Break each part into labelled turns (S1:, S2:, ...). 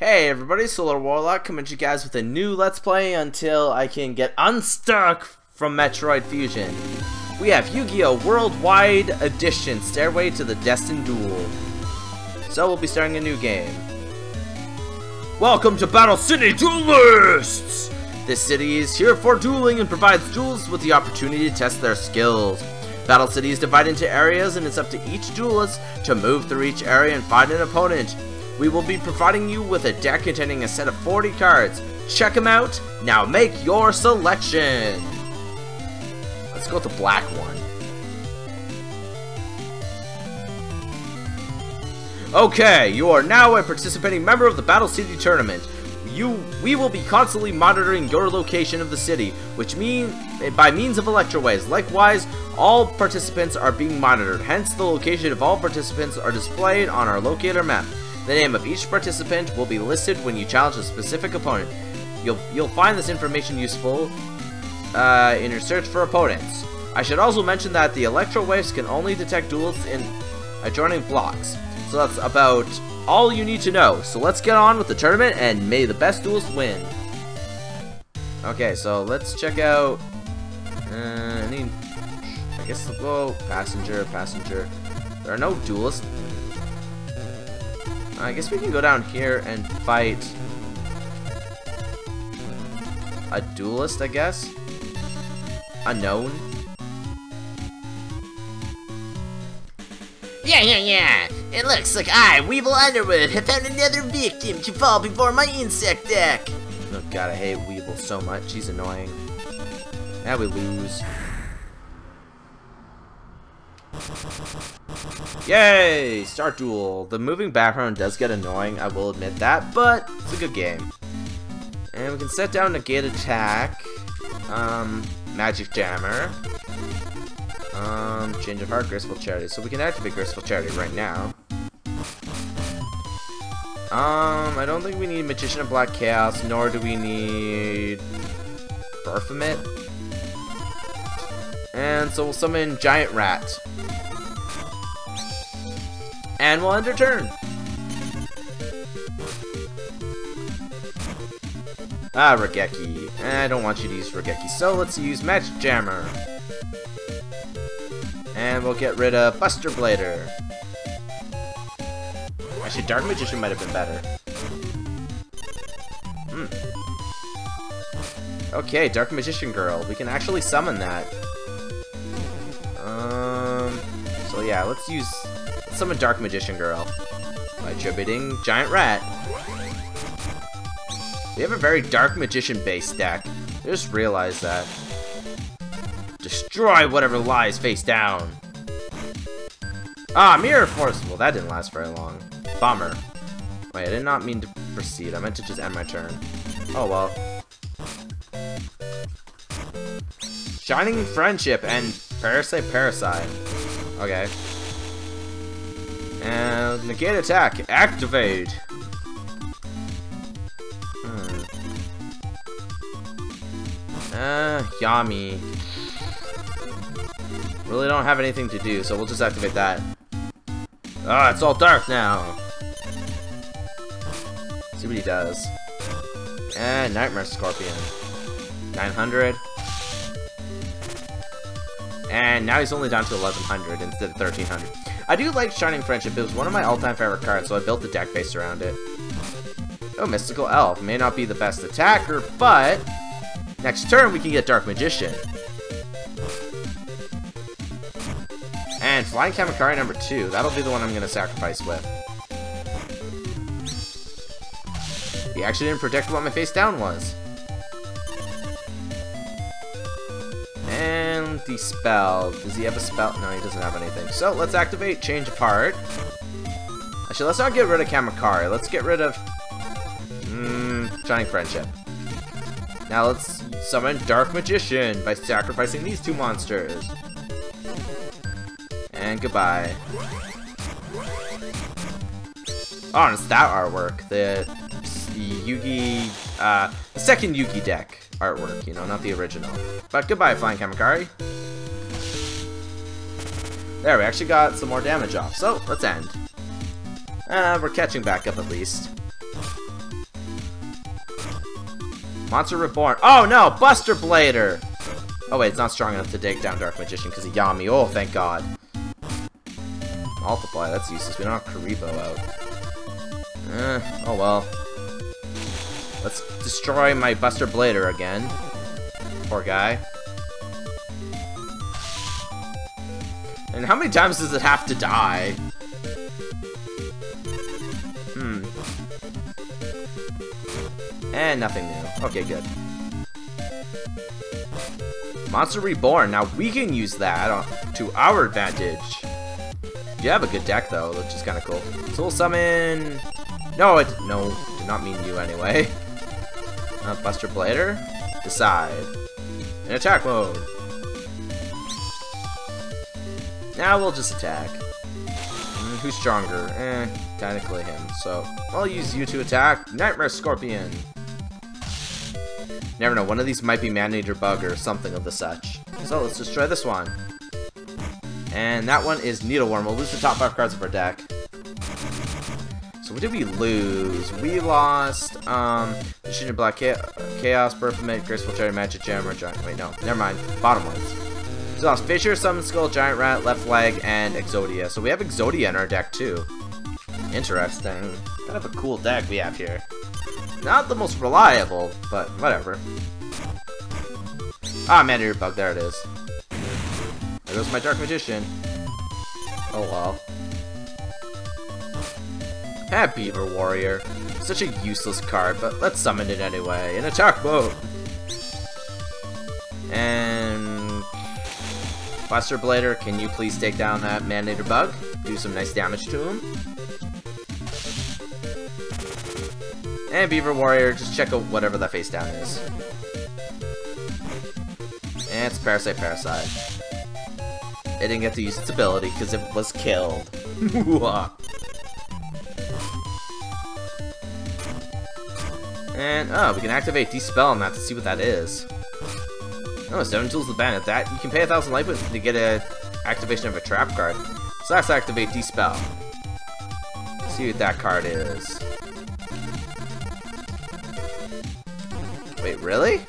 S1: Hey everybody, Solar Warlock coming to you guys with a new Let's Play until I can get unstuck from Metroid Fusion. We have Yu-Gi-Oh! Worldwide Edition, Stairway to the Destined Duel. So we'll be starting a new game. Welcome to Battle City Duelists! This city is here for dueling and provides duels with the opportunity to test their skills. Battle City is divided into areas and it's up to each duelist to move through each area and find an opponent. We will be providing you with a deck containing a set of 40 cards. Check them out. Now make your selection. Let's go with the black one. Okay, you are now a participating member of the Battle City Tournament. You, we will be constantly monitoring your location of the city, which mean by means of electrowaves. Likewise, all participants are being monitored. Hence, the location of all participants are displayed on our locator map. The name of each participant will be listed when you challenge a specific opponent. You'll, you'll find this information useful uh, in your search for opponents. I should also mention that the electro waves can only detect duels in adjoining blocks. So that's about all you need to know. So let's get on with the tournament and may the best duels win. Okay, so let's check out uh, any, I guess, well, passenger, passenger. There are no duelists. Uh, I guess we can go down here and fight a duelist, I guess. Unknown.
S2: Yeah, yeah, yeah. It looks like I, Weevil Underwood, have found another victim to fall before my insect deck.
S1: Oh god, I hate Weevil so much. He's annoying. Now we lose. Yay! Start duel. The moving background does get annoying, I will admit that, but it's a good game. And we can set down Negate Attack. Um, Magic Jammer. Um, Change of Heart, Graceful Charity. So we can activate Graceful Charity right now. Um, I don't think we need Magician of Black Chaos, nor do we need Baphomet. And so we'll summon Giant Rat. And we'll end turn. Ah, Raigeki. I don't want you to use Raigeki, so let's use Magic Jammer. And we'll get rid of Buster Blader. Actually, Dark Magician might have been better. Hmm. Okay, Dark Magician Girl. We can actually summon that. Um. So yeah, let's use let's summon Dark Magician Girl by attributing Giant Rat. We have a very Dark Magician based deck. I just realized that. Destroy whatever lies face down. Ah, Mirror Force! Well, that didn't last very long. Bummer. Wait, I did not mean to proceed. I meant to just end my turn. Oh, well. Shining Friendship and Parasite Paracide. Okay. And Negate Attack. Activate! Hmm. Uh, Yami. Really don't have anything to do, so we'll just activate that. Ah, it's all dark now. See what he does. And Nightmare Scorpion. 900. And now he's only down to 1100 instead of 1300. I do like Shining Friendship. It was one of my all-time favorite cards, so I built the deck based around it. Oh, Mystical Elf. May not be the best attacker, but next turn we can get Dark Magician. And Flying Kamakiri number two. That'll be the one I'm going to sacrifice with. He actually didn't predict what my face down was. Spell. Does he have a spell? No, he doesn't have anything. So let's activate Change of Heart. Actually, let's not get rid of Kamakiri. Let's get rid of mm, Shining Friendship. Now let's summon Dark Magician by sacrificing these two monsters. And goodbye. Oh, and it's that artwork. The, Yugi, uh, the second Yugi deck artwork, you know, not the original. But goodbye, Flying Kamakiri. There, we actually got some more damage off. So, let's end. Uh, we're catching back up at least. Monster Reborn. Oh no, Buster Blader! Oh wait, it's not strong enough to take down Dark Magician because of Yami. Oh, thank god. Multiply, that's useless. We don't have Kuriboh out. Eh, oh well. Let's destroy my Buster Blader again. Poor guy. And how many times does it have to die? Hmm. And nothing new. Okay, good. Monster Reborn. Now we can use that to our advantage. You have a good deck though, which is kind of cool. So we'll summon. No, it no did not mean you anyway. Uh, Buster Blader. Decide. In attack mode. Now we'll just attack. Mm, who's stronger? Eh, technically him. So I'll use you to attack. Nightmare Scorpion. Never know, one of these might be Man-Eater Bug or something of the such. So let's destroy this one. And that one is Needleworm. We'll lose the top five cards of our deck. So what did we lose? We lost, um, the Machine Black Chaos, Baphomet, Graceful Charity, Magic Gem, or Giant. Wait, no, never mind. Bottom ones. We lost Fissure, Summon Skull, Giant Rat, Left Leg, and Exodia. So we have Exodia in our deck too. Interesting. Kind of a cool deck we have here. Not the most reliable, but whatever. Ah, man, your bug. There it is. There goes my Dark Magician. Oh well. Ah, Beaver Warrior. Such a useless card, but let's summon it anyway. In attack mode! And... Buster Blader, can you please take down that Man-Eater Bug? Do some nice damage to him. And Beaver Warrior, just check out whatever that face down is. And it's Parasite Paracide. It didn't get to use its ability because it was killed. and, oh, we can activate Dispel on that to see what that is. Oh, Seven Tools the at That, you can pay a thousand life to get a activation of a trap card. So let's activate Dispel. See what that card is. Wait, really?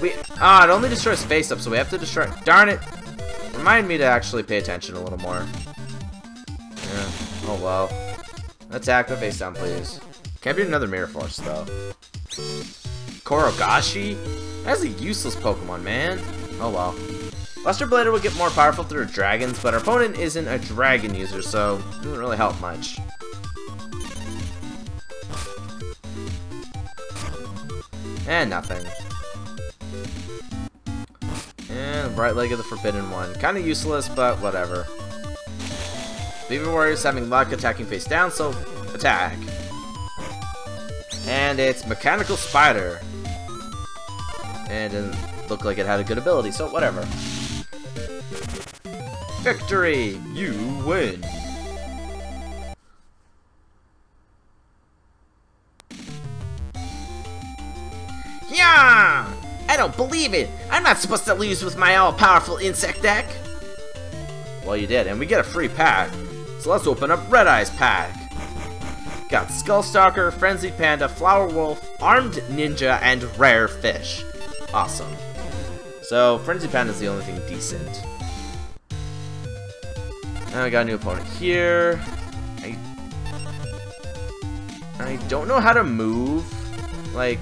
S1: We ah, it only destroys face up, so we have to destroy. Darn it! Remind me to actually pay attention a little more. Yeah. Oh well. Attack the face down, please. Can't be another Mirror Force though. Korogashi? That's a useless Pokemon, man. Oh well. Buster Blader will get more powerful through dragons, but our opponent isn't a dragon user, so it doesn't really help much. And nothing. And right leg of the Forbidden One. Kinda useless, but whatever. Beaver Warrior's having luck attacking face down, so attack. And it's Mechanical Spider. And it didn't look like it had a good ability, so whatever. Victory! You win!
S2: Yeah! I don't believe it! I'm not supposed to lose with my all-powerful insect deck!
S1: Well, you did, and we get a free pack. So let's open up Red Eyes pack. Got Skullstalker, Frenzied Panda, Flower Wolf, Armed Ninja, and Rare Fish. Awesome. So, Frenzy Panda is the only thing decent. Now I got a new opponent here. I, I don't know how to move. Like,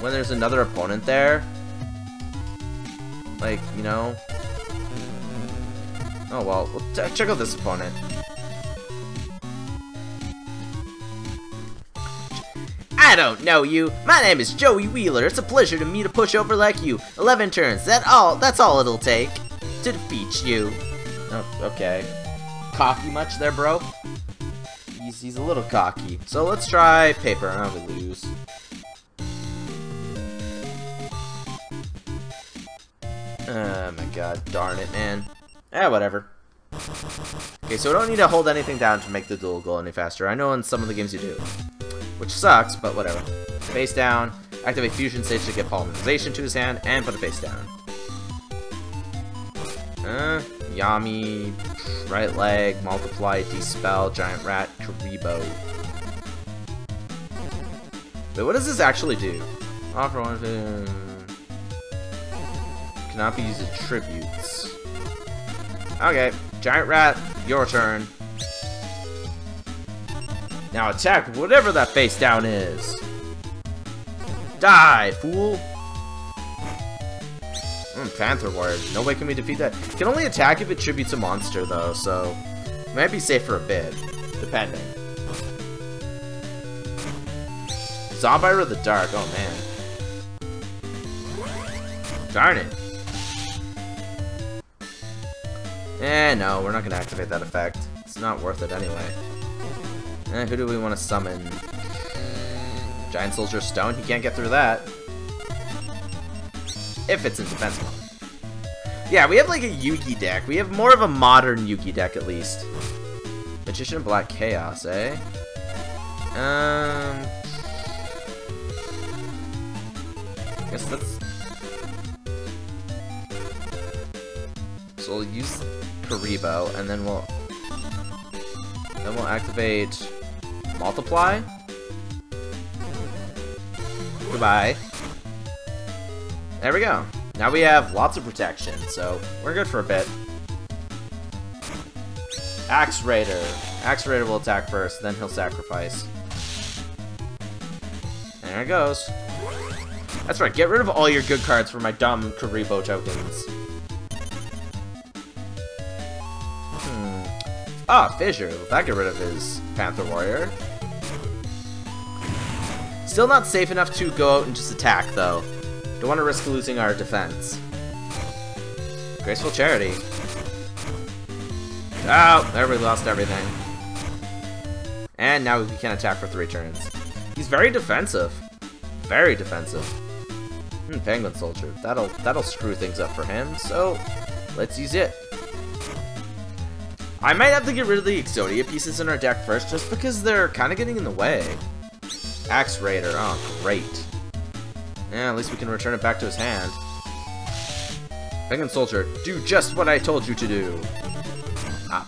S1: when there's another opponent there. Like, you know. Oh well, well check out this opponent.
S2: I don't know you. My name is Joey Wheeler. It's a pleasure to meet a pushover like you. Eleven turns. That all. That's all it'll take to defeat you.
S1: Oh, okay. Cocky much there, bro? He's, he's a little cocky. So let's try paper. Oh, we lose. Oh my god, darn it, man. Eh, whatever. Okay, so I don't need to hold anything down to make the duel go any faster. I know in some of the games you do. Which sucks, but whatever. Face down, activate Fusion Sage to get Polymerization to his hand, and put a face down. Uh, Yami, right leg, multiply, dispel, giant rat, Kuriboh. Wait, what does this actually do? Offer one of Cannot be used as tributes. Okay, Giant Rat, your turn. Now attack whatever that face down is. Die, fool! Mm, Panther Warrior. No way can we defeat that. Can only attack if it tributes a monster, though, so... Might be safe for a bit. Depending. Zombyra of the Dark. Oh, man. Darn it. Eh, no, we're not going to activate that effect. It's not worth it anyway. Eh, who do we want to summon? Giant Soldier Stone? He can't get through that. If it's in defense mode. Yeah, we have like a Yugi deck. We have more of a modern Yugi deck at least. Magician Black Chaos, eh? Um... I guess that's... So we'll use Kuriboh, and then we'll... Then we'll activate... Multiply? Goodbye. There we go. Now we have lots of protection, so we're good for a bit. Axe Raider. Axe Raider will attack first, then he'll sacrifice. There it goes. That's right, get rid of all your good cards for my dumb Kuriboh tokens. Hmm. Ah, Fissure. That get rid of his Panther Warrior. Still not safe enough to go out and just attack, though. Don't want to risk losing our defense. Graceful Charity. Oh, there we lost everything. And now we can attack for three turns. He's very defensive. Very defensive. Hmm, Penguin Soldier. That'll that'll screw things up for him, so let's use it. I might have to get rid of the Exodia pieces in our deck first, just because they're kind of getting in the way. Axe Raider. Oh, great. Yeah, at least we can return it back to his hand. Penguin Soldier, do just what I told you to do. Ah.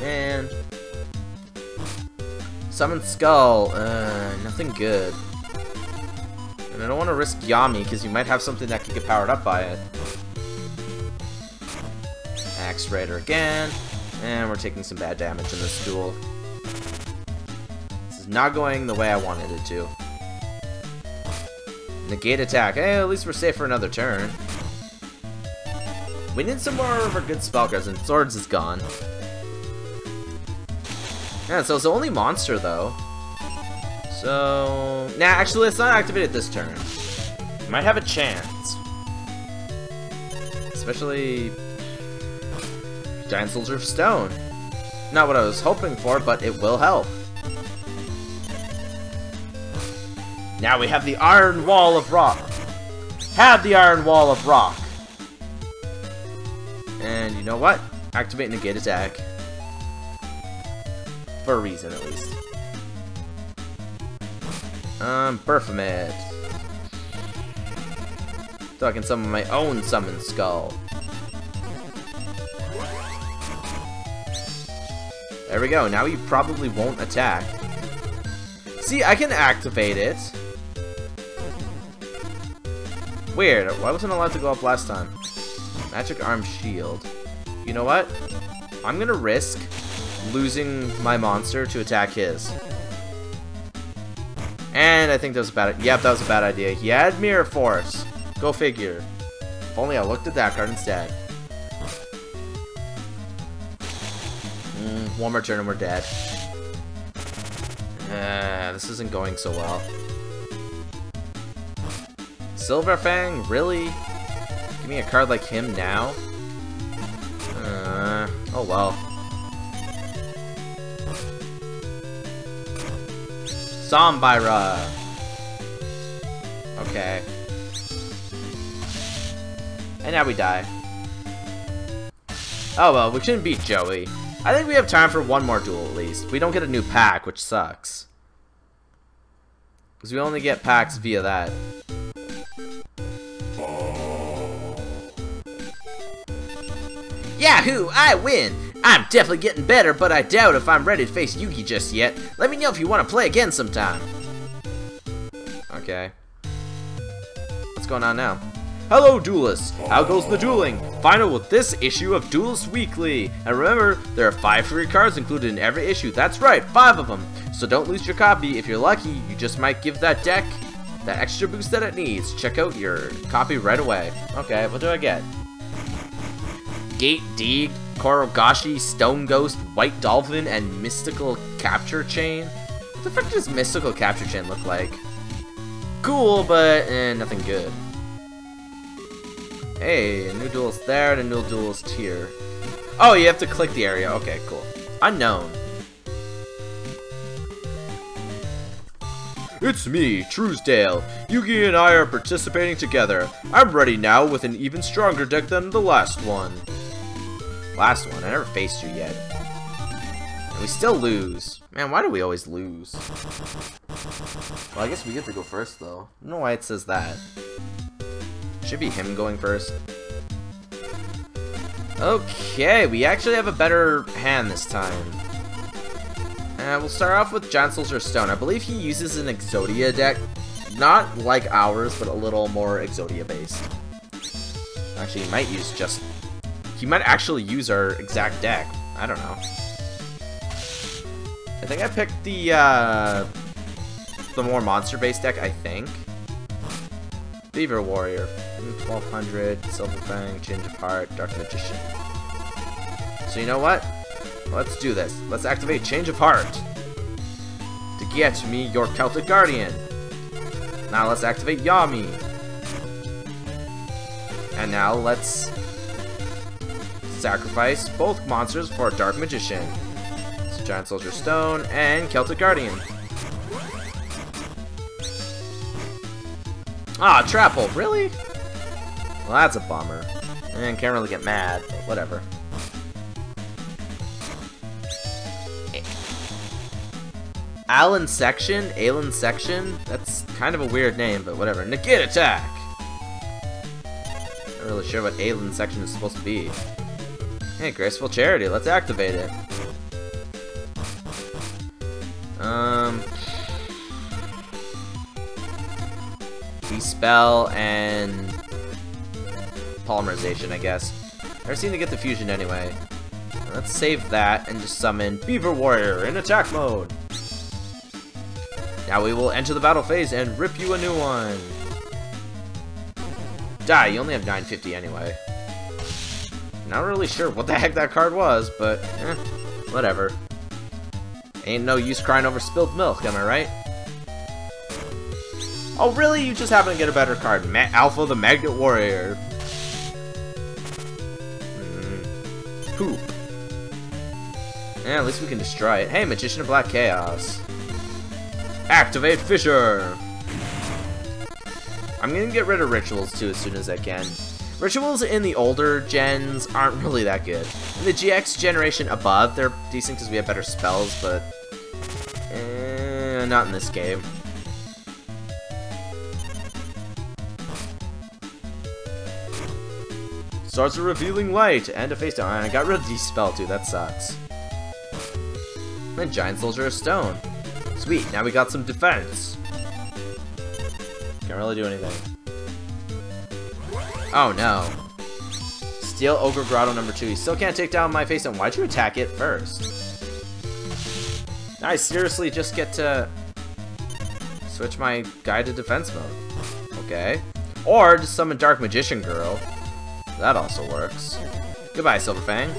S1: And... Summon Skull. Uh, nothing good. And I don't want to risk Yami, because you might have something that could get powered up by it. Axe Raider again. And we're taking some bad damage in this duel. Not going the way I wanted it to. Negate attack. Hey, at least we're safe for another turn. We need some more of our good spell cards, and Swords is gone. Yeah, so it's the only monster, though. So... Nah, actually, let's not activate it this turn. Might have a chance. Especially... Giant Soldier of Stone. Not what I was hoping for, but it will help. Now we have the Iron Wall of Rock. Have the Iron Wall of Rock. And you know what? Activate Negate Attack. For a reason, at least. Um, Baphomet. So I can summon my own Summon Skull. There we go. Now he probably won't attack. See, I can activate it. Weird. Why wasn't allowed to go up last time? Magic Arm Shield. You know what? I'm gonna risk losing my monster to attack his. And I think that was a bad. Yep, that was a bad idea. He had Mirror Force. Go figure. If only I looked at that card instead. Mm, one more turn and we're dead. Uh, this isn't going so well. Silverfang? Really? Give me a card like him now? Uh, oh well. Zombyra! Okay. And now we die. Oh well, we shouldn't beat Joey. I think we have time for one more duel at least. We don't get a new pack, which sucks. Because we only get packs via that. Yahoo! I win! I'm definitely getting better, but I doubt if I'm ready to face Yugi just yet. Let me know if you want to play again sometime. Okay. What's going on now? Hello, duelists! How goes the dueling? Final with this issue of Duelist Weekly. And remember, there are five free cards included in every issue. That's right, five of them. So don't lose your copy. If you're lucky, you just might give that deck that extra boost that it needs. Check out your copy right away. Okay, what do I get? Gate Deeg, Korogashi, Stone Ghost, White Dolphin, and Mystical Capture Chain? What the frick does Mystical Capture Chain look like? Cool, but eh, nothing good. Hey, a new duelist there and a new duelist here. Oh, you have to click the area. Okay, cool. Unknown. It's me, Truesdale. Yugi and I are participating together. I'm ready now with an even stronger deck than the last one. Last one? I never faced you yet. And we still lose. Man, why do we always lose? Well, I guess we get to go first, though. I don't know why it says that. Should be him going first. Okay, we actually have a better hand this time. Uh, we'll start off with Giant Soldier Stone. I believe he uses an Exodia deck. Not like ours, but a little more Exodia based. Actually, he might use just... He might actually use our exact deck. I don't know. I think I picked the, uh, the more monster-based deck, I think. Beaver Warrior, 1200, Silver Fang, Change of Heart, Dark Magician. So you know what? Let's do this. Let's activate Change of Heart. To get me your Celtic Guardian. Now let's activate Yami. And now let's sacrifice both monsters for Dark Magician. So Giant Soldier Stone and Celtic Guardian. Ah, trap hole, really? Well, that's a bummer. And can't really get mad, but whatever. Alinsection? Alan Section? That's kind of a weird name, but whatever. Negate attack! Not really sure what Alinsection is supposed to be. Hey, Graceful Charity, let's activate it. Um... Dispel and... Polymerization, I guess. I seem to get the fusion anyway. Let's save that and just summon Beaver Warrior in attack mode. Now we will enter the battle phase and rip you a new one. Die, you only have 950 anyway. Not really sure what the heck that card was, but eh, whatever. Ain't no use crying over spilled milk, am I right? Oh really? You just happen to get a better card. Ma Alpha the Magnet Warrior. Mm. Poop. Yeah, at least we can destroy it. Hey, Magician of Black Chaos. Activate Fissure! I'm gonna get rid of Rituals too as soon as I can. Rituals in the older gens aren't really that good. In the GX generation above, they're decent because we have better spells, but... Eh, not in this game. Starts a revealing light and a face down. I got rid of the spell too, that sucks. And Giant Soldier of Stone. Sweet, now we got some defense. Can't really do anything. Oh no. Steel Ogre Grotto number two. You still can't take down my face and why'd you attack it first? I seriously just get to switch my guy to defense mode. Okay. Or just summon Dark Magician Girl. That also works. Goodbye, Silverfang.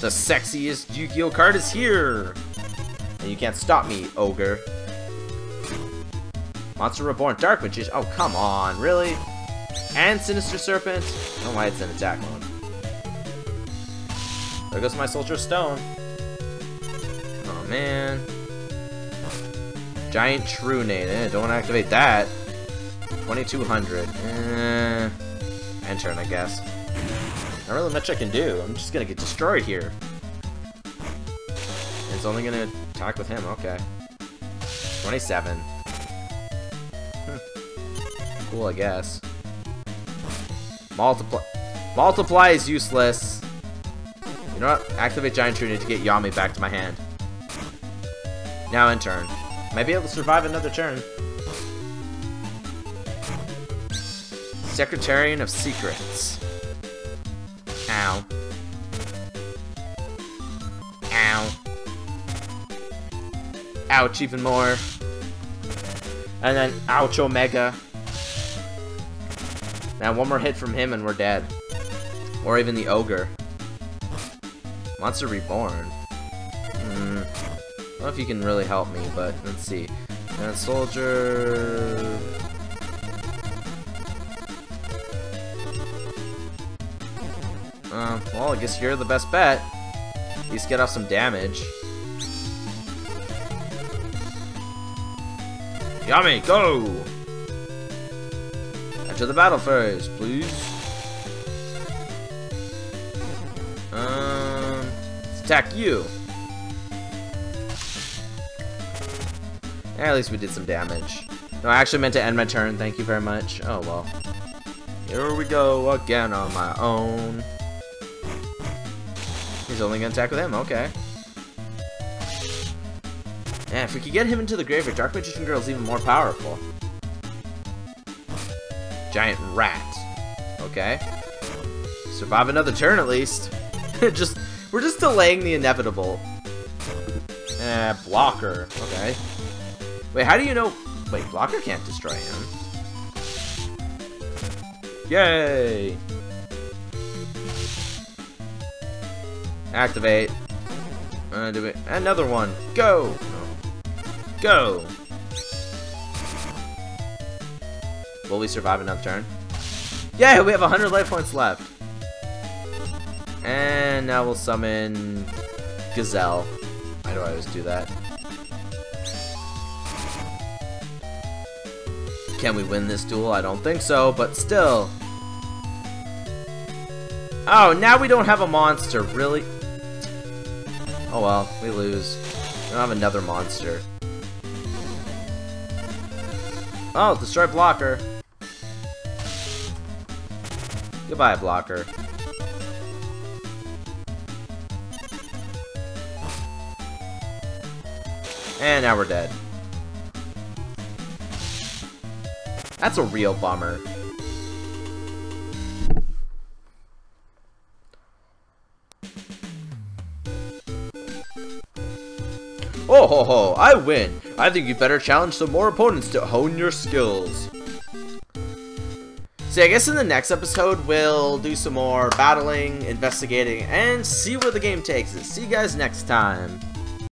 S1: The sexiest Yu-Gi-Oh card is here! And you can't stop me, ogre. Monster Reborn Dark Magician. Oh, come on, really? And Sinister Serpent? I don't know why it's in attack mode. There goes my Soldier Stone. Oh, man. Giant Trunade. Eh, don't want to activate that. 2200. Eh, end turn, I guess. Not really much I can do. I'm just gonna get destroyed here. It's only gonna attack with him, okay. 27. Hmm. cool, I guess. Multiply. Multiply is useless. You know what? Activate Giant Trunade to get Yami back to my hand. Now in turn. Might be able to survive another turn. Sectarian of Secrets. Ow. Ow. Ouch, even more. And then Ouch Omega. Now, one more hit from him and we're dead. Or even the Ogre. Monster Reborn. Hmm. I don't know if you can really help me, but let's see. And Soldier... Uh, well, I guess you're the best bet. At least get off some damage. Yummy, go! Enter the battle first, please. Um, attack you. at least we did some damage. No, I actually meant to end my turn. Thank you very much. Oh, well. Here we go again on my own. He's only gonna attack with him, okay. Yeah, if we could get him into the graveyard, Dark Magician Girl is even more powerful. Giant rat. Okay. Survive another turn at least. just we're just delaying the inevitable. Eh, blocker. Okay. Wait, how do you know? Wait, blocker can't destroy him. Yay! Activate. Uh, do it. Another one. Go! Go! Will we survive another turn? Yeah, we have 100 life points left. And now we'll summon Gazelle. Why do I always do that? Can we win this duel? I don't think so, but still. Oh, now we don't have a monster, really? Oh well, we lose. We don't have another monster. Oh, destroy blocker. Goodbye, blocker. And now we're dead. That's a real bummer. Oh ho ho, I win! I think you better challenge some more opponents to hone your skills. See, I guess in the next episode, we'll do some more battling, investigating, and see where the game takes us. See you guys next time.